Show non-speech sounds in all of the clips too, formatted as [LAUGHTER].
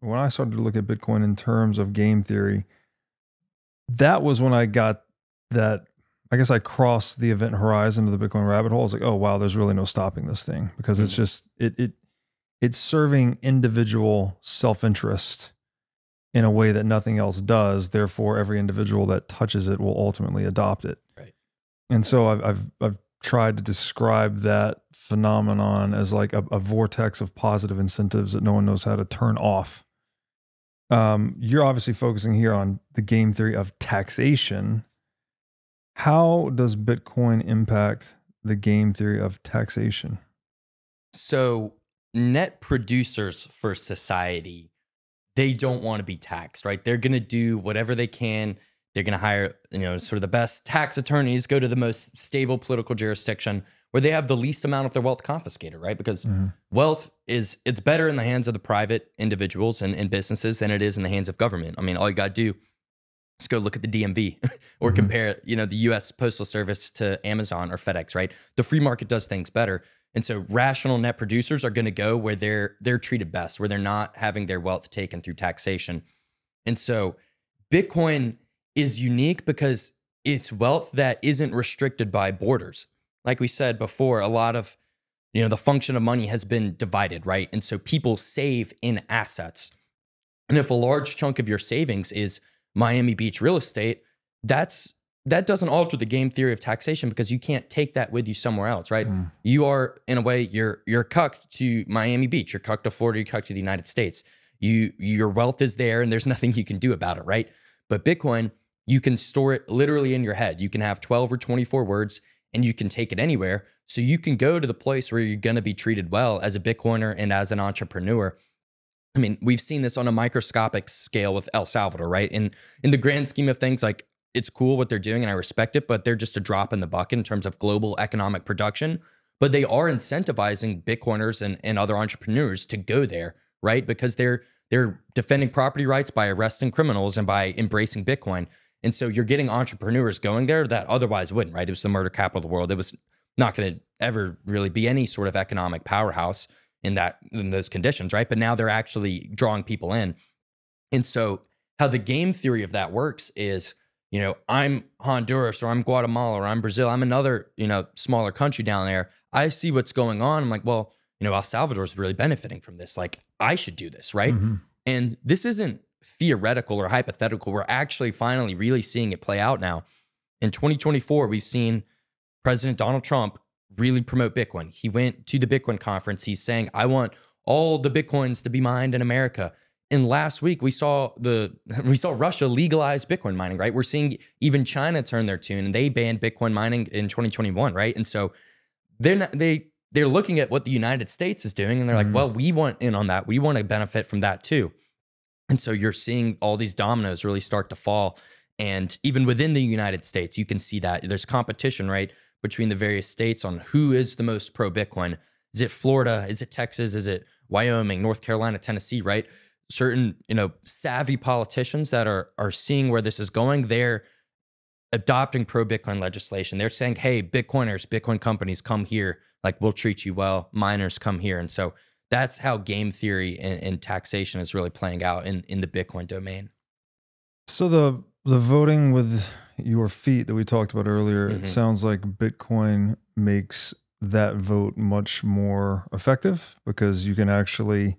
when I started to look at Bitcoin in terms of game theory, that was when I got that. I guess I crossed the event horizon of the Bitcoin rabbit hole. I was like, oh wow, there's really no stopping this thing because it's Mm-hmm. just it it it's serving individual self interest in a way that nothing else does. Therefore, every individual that touches it will ultimately adopt it. Right. And so I've I've, I've tried to describe that phenomenon as like a, a vortex of positive incentives that no one knows how to turn off. Um, you're obviously focusing here on the game theory of taxation. How does Bitcoin impact the game theory of taxation? So, net producers for society, they don't want to be taxed, right? They're going to do whatever they can. They're going to hire, you know, sort of the best tax attorneys, go to the most stable political jurisdiction where they have the least amount of their wealth confiscated, right? Because wealth is it's better in the hands of the private individuals and, and businesses than it is in the hands of government. I mean, all you got to do is go look at the DMV [LAUGHS] or Mhm. compare, you know, the US Postal Service to Amazon or FedEx, right? The free market does things better. And so rational net producers are going to go where they're they're treated best, where they're not having their wealth taken through taxation. And so Bitcoin is unique because it's wealth that isn't restricted by borders. Like we said before, a lot of you know the function of money has been divided, right? And so people save in assets. And if a large chunk of your savings is Miami Beach real estate, that's that doesn't alter the game theory of taxation because you can't take that with you somewhere else, right? Mm. You are in a way you're you're cucked to Miami Beach, you're cucked to Florida, you're cucked to the United States. You your wealth is there and there's [LAUGHS] nothing you can do about it, right? But Bitcoin, you can store it literally in your head. You can have 12 or 24 words and you can take it anywhere. So you can go to the place where you're going to be treated well as a Bitcoiner and as an entrepreneur. I mean, we've seen this on a microscopic scale with El Salvador, right? And in the grand scheme of things, like it's cool what they're doing and I respect it, but they're just a drop in the bucket in terms of global economic production. But they are incentivizing Bitcoiners and, and other entrepreneurs to go there, right? Because they're they're defending property rights by arresting criminals and by embracing Bitcoin. And so you're getting entrepreneurs going there that otherwise wouldn't, right? It was the murder capital of the world. It was not going to ever really be any sort of economic powerhouse in that in those conditions, right? But now they're actually drawing people in. And so how the game theory of that works is, you know, I'm Honduras or I'm Guatemala or I'm Brazil, I'm another, you know, smaller country down there. I see what's going on. I'm like, well, you know, El Salvador is really benefiting from this. Like, I should do this, right? Mhm. And this isn't theoretical or hypothetical. We're actually finally really seeing it play out now. In 2024, we've seen President Donald Trump really promote Bitcoin. He went to the Bitcoin conference. He's saying, I want all the Bitcoins to be mined in America. And last week we saw the [LAUGHS] we saw Russia legalize Bitcoin mining, right? We're seeing even China turn their tune and they banned Bitcoin mining in 2021, right? And so they're not they they're looking at what the United States is doing and they're like, Mhm. well, we want in on that. We want to benefit from that too. And so you're seeing all these dominoes really start to fall. And even within the United States, you can see that there's competition, right, between the various states on who is the most pro Bitcoin. Is it Florida? Is it Texas? Is it Wyoming, North Carolina, Tennessee, right? Certain, you know, savvy politicians that are are seeing where this is going, they're adopting pro Bitcoin legislation. They're saying, hey, Bitcoiners, Bitcoin companies, come here. Like, we'll treat you well. Miners, come here. And so that's how game theory and, and taxation is really playing out in, in the Bitcoin domain. So the the voting with your feet that we talked about earlier, Mhm. it sounds like Bitcoin makes that vote much more effective because you can actually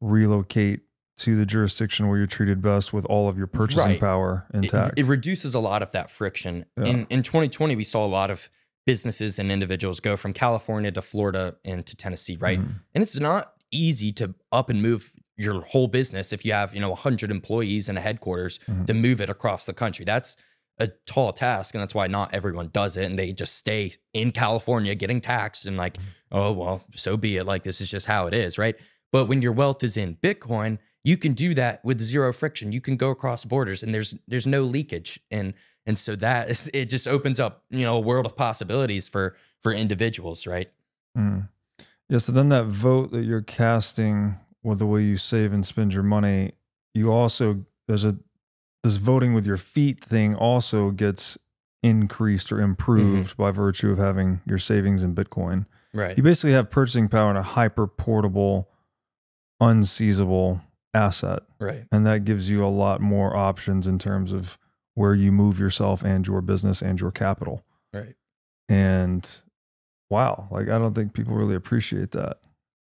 relocate to the jurisdiction where you're treated best with all of your purchasing Right. power It, intact. it reduces a lot of that friction. Yeah. In in 2020, we saw a lot of businesses and individuals go from California to Florida and to Tennessee, right? Mhm. And it's not easy to up and move your whole business if you have, you know, 100 employees and a headquarters Mhm. to move it across the country. That's a tall task and that's why not everyone does it and they just stay in California getting taxed and like, oh, well, so be it. Like this is just how it is, right? But when your wealth is in Bitcoin, you can do that with zero friction. You can go across borders and there's there's no leakage and and so that is it just opens up, you know, a world of possibilities for for individuals, right? Mm. Yeah. So then that vote that you're casting with the way you save and spend your money, you also there's a this voting with your feet thing also gets increased or improved by virtue of having your savings in Bitcoin. Right. You basically have purchasing power in a hyper portable, unseizable asset. Right. And that gives you a lot more options in terms of where you move yourself and your business and your capital. Right. And wow, like I don't think people really appreciate that.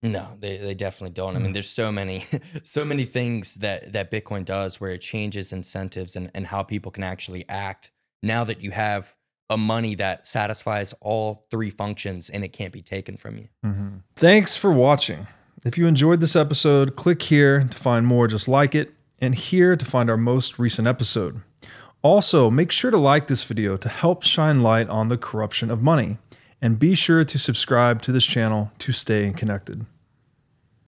No, they, they definitely don't. I mean, Mm. there's so many [LAUGHS] so many things that that Bitcoin does where it changes incentives and, and how people can actually act now that you have a money that satisfies all three functions and it can't be taken from you. Thanks for watching. If you enjoyed this episode, click here to find more just like it, and here to find our most recent episode. Also, make sure to like this video to help shine light on the corruption of money, and be sure to subscribe to this channel to stay connected.